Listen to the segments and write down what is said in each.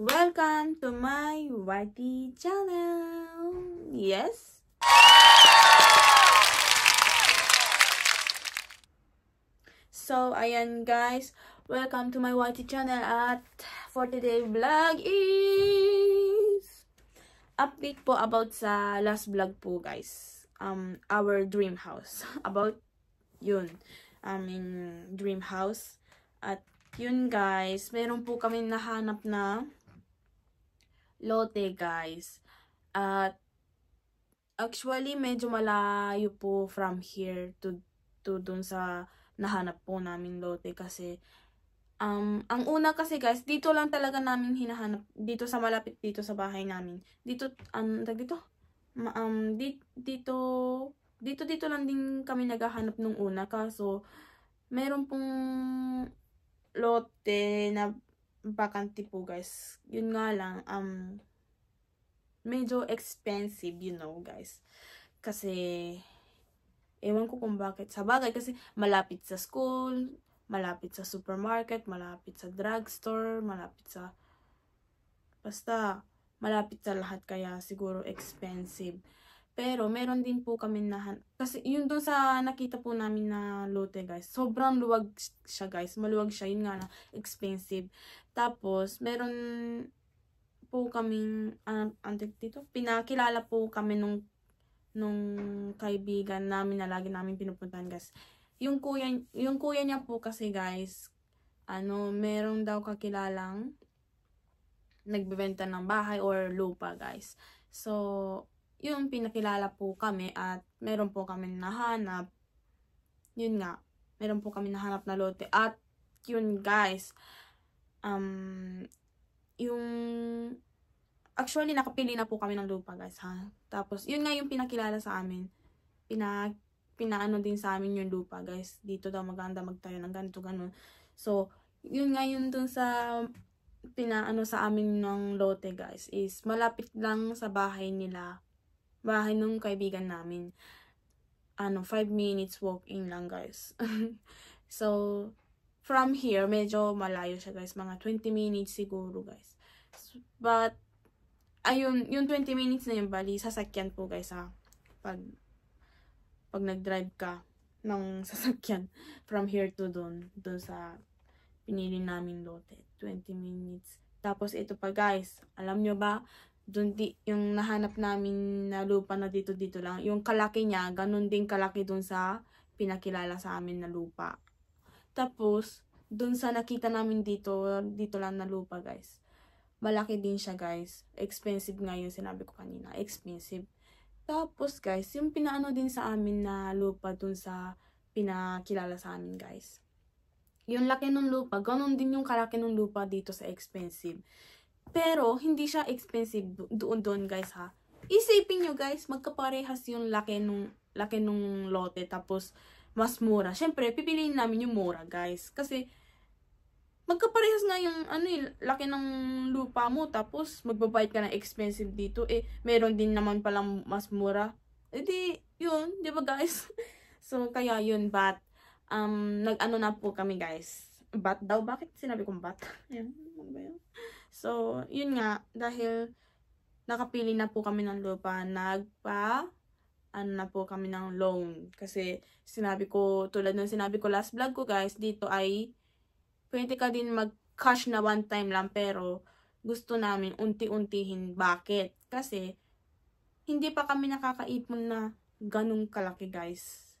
Welcome to my YT channel. Yes? So, ayan guys. Welcome to my YT channel at for today vlog is update po about sa last vlog po guys. Um, our dream house. about yun. Aming dream house. At yun guys, meron po kami nahanap na lote guys. At actually medyo malayo po from here to to dun sa nahanap po namin lote kasi um ang una kasi guys dito lang talaga namin hinahanap dito sa malapit dito sa bahay namin. Dito um dito? Um di, dito dito dito lang din kami naghahanap nung una. Kaso meron pong lote na bakante po guys yun nga lang um medyo expensive you know guys kasi Ewan ko kung bakit. Sa bagay kasi malapit sa school, malapit sa supermarket, malapit sa drugstore, malapit sa basta malapit sa lahat kaya siguro expensive. Pero meron din po kami na kasi yun doon sa nakita po namin na lote guys. Sobrang luwag siya guys. Maluwag siya. Yun nga na expensive. Tapos meron po kaming uh, antik dito. Pinakilala po kami nung nung kaibigan namin na lagi namin pinupuntahan guys. Yung kuya, yung kuya niya po kasi guys, ano, merong daw kakilalang nagbebenta ng bahay or lupa guys. So, yung pinakilala po kami at meron po kami nahanap. Yun nga, meron po kami nahanap na lote. At yun guys, um, yung Actually, nakapili na po kami ng lupa, guys, ha? Tapos, yun nga yung pinakilala sa amin. Pina, pinaano din sa amin yung lupa, guys. Dito daw maganda magtayo ng ganito, ganun. So, yun nga yun dun sa pinaano sa amin ng lote, guys, is malapit lang sa bahay nila. Bahay nung kaibigan namin. Ano, 5 minutes walking lang, guys. so, from here, medyo malayo siya, guys. Mga 20 minutes siguro, guys. But, ayun, yung 20 minutes na yung bali, sasakyan po guys ha. Pag, pag nag-drive ka ng sasakyan from here to doon, doon sa pinili namin lote. 20 minutes. Tapos ito pa guys, alam nyo ba, doon di, yung nahanap namin na lupa na dito dito lang, yung kalaki niya, ganun din kalaki doon sa pinakilala sa amin na lupa. Tapos, doon sa nakita namin dito, dito lang na lupa guys malaki din siya guys. Expensive nga yung sinabi ko kanina. Expensive. Tapos guys, yung pinaano din sa amin na lupa dun sa pinakilala sa amin guys. Yung laki ng lupa, ganun din yung kalaki ng lupa dito sa expensive. Pero, hindi siya expensive doon doon guys ha. Isipin nyo guys, magkaparehas yung laki nung, laki nung lote tapos mas mura. Siyempre, pipiliin namin yung mura guys. Kasi, magkaparehas nga yung ano eh, laki ng lupa mo tapos magbabayad ka ng expensive dito eh meron din naman palang mas mura. Eh di, yun, di ba guys? so kaya yun but um nag-ano na po kami guys. Bat daw bakit sinabi kong bat? Ayan, ano ba yun? So, yun nga dahil nakapili na po kami ng lupa, nagpa ano na po kami ng loan kasi sinabi ko tulad ng sinabi ko last vlog ko guys, dito ay pwede ka din mag-cash na one time lang pero gusto namin unti-untihin. Bakit? Kasi hindi pa kami nakakaipon na ganung kalaki guys.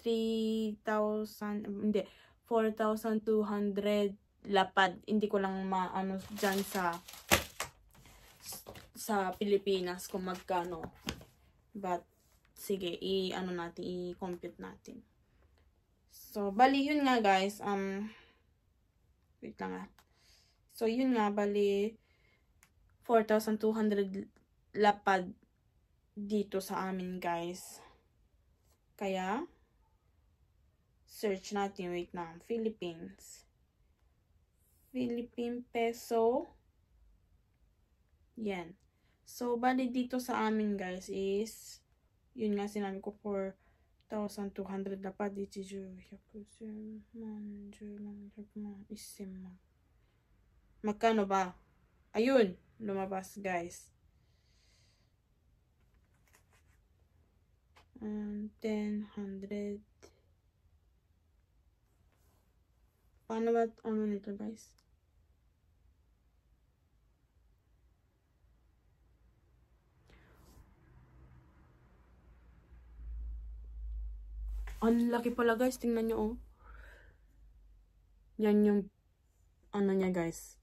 3,000, hindi, 4,200 lapad. Hindi ko lang maano dyan sa sa Pilipinas kung magkano. But, sige, i-ano natin, i-compute natin. So, bali yun nga guys, um, Wait lang ah. So, yun nga, bali, 4,200 lapad dito sa amin, guys. Kaya, search natin, wait na, Philippines. Philippine peso. Yan. So, bali dito sa amin, guys, is, yun nga, sinabi ko, for 1,200 dapat manju isima. Magkano ba? Ayun, lumabas guys. Um, 10, Paano ba, ano nito guys? Ang laki pala guys, tingnan nyo oh. Yan yung, ano niya guys.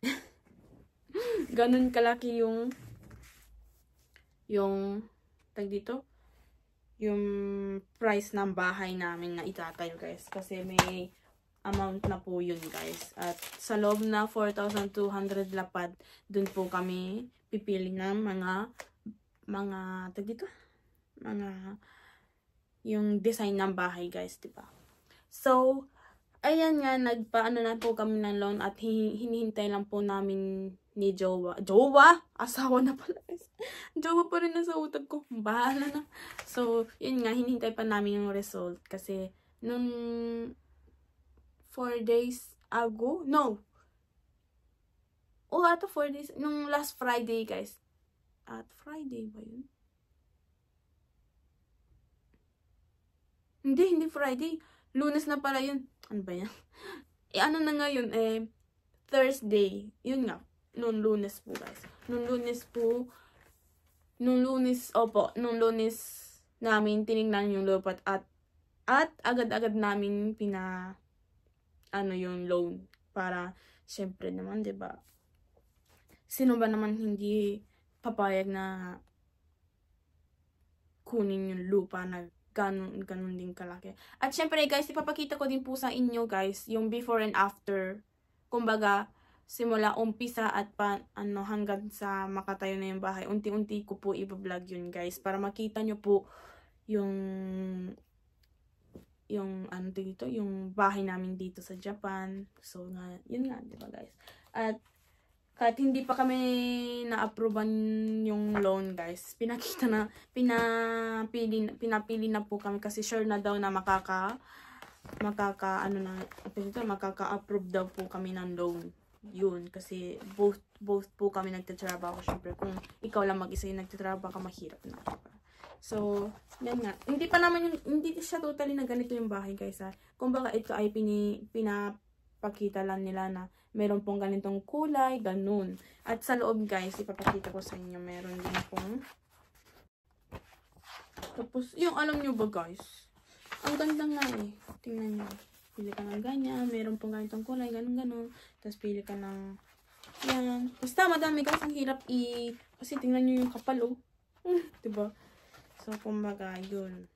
Ganun kalaki yung, yung, tag dito, yung price ng bahay namin na itatayo guys. Kasi may amount na po yun guys. At sa loob na 4,200 lapad, dun po kami pipili ng mga, mga, tag dito, mga, yung design ng bahay guys, di ba? So, ayan nga, nagpaano na po kami ng loan at hinihintay lang po namin ni Jowa. Jowa? Asawa na pala. Jowa pa rin nasa utak ko. Bahala na. So, yun nga, hinihintay pa namin yung result. Kasi, nung 4 days ago, no. Oh, ato 4 days, nung last Friday, guys. At Friday ba yun? Hindi, hindi Friday. Lunes na pala yun. Ano ba yan? Eh, ano na ngayon, eh, Thursday. Yun nga. Noong lunes po, guys. Noong lunes po, noong lunes, opo, noong lunes namin tinignan yung lupat at at agad-agad namin pina ano yung loan para syempre naman 'di ba sino ba naman hindi papayag na kunin yung lupa na ganun, ganun din kalaki. At syempre guys, ipapakita ko din po sa inyo guys, yung before and after. Kumbaga, simula umpisa at pa, ano, hanggang sa makatayo na yung bahay. Unti-unti ko po i-vlog yun guys. Para makita nyo po yung yung ano dito, yung bahay namin dito sa Japan. So, nga, yun nga, di ba guys? At kahit hindi pa kami na-approvean yung loan, guys, pinakita na, pinapili, pinapili na po kami kasi sure na daw na makaka, makaka, ano na, ito, makaka-approve daw po kami ng loan. Yun, kasi both, both po kami nagtatrabaho. Siyempre, kung ikaw lang mag-isa yung nagtatrabaho ka, mahirap na. So, yan nga. Hindi pa naman yung, hindi siya totally na ganito yung bahay, guys, ha. Kung baka ito ay pini, pinapakita lang nila na meron pong ganitong kulay, ganun. At sa loob guys, ipapakita ko sa inyo, meron din pong tapos, yung alam nyo ba guys, ang ganda nga eh. Tingnan nyo. Pili ka ng ganyan, meron pong ganitong kulay, ganun ganun. Tapos pili ka ng yan. Basta madami guys, ang hirap i... Kasi tingnan nyo yung kapal oh. diba? So, kumbaga, yun.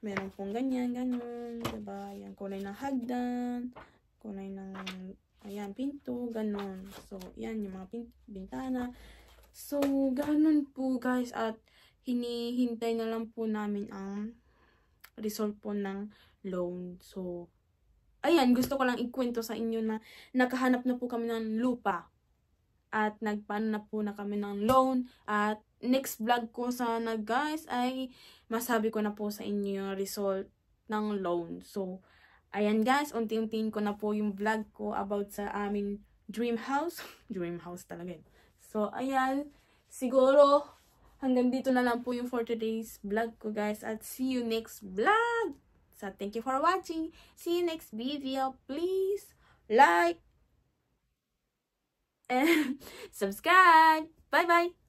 Meron pong ganyan, ganun. Diba? Yan, kulay ng hagdan. Kulay ng Ayan, pinto, ganun. So, yan yung mga bintana. So, ganun po guys. At hinihintay na lang po namin ang result po ng loan. So, ayan, gusto ko lang ikwento sa inyo na nakahanap na po kami ng lupa. At nagpaano na po na kami ng loan. At next vlog ko sana guys ay masabi ko na po sa inyo yung result ng loan. So, Ayan guys, unti-untiin ko na po yung vlog ko about sa aming dream house. dream house talaga yun. So, ayan. Siguro, hanggang dito na lang po yung for today's vlog ko guys. At see you next vlog! So, thank you for watching. See you next video. Please, like, subscribe. Bye bye.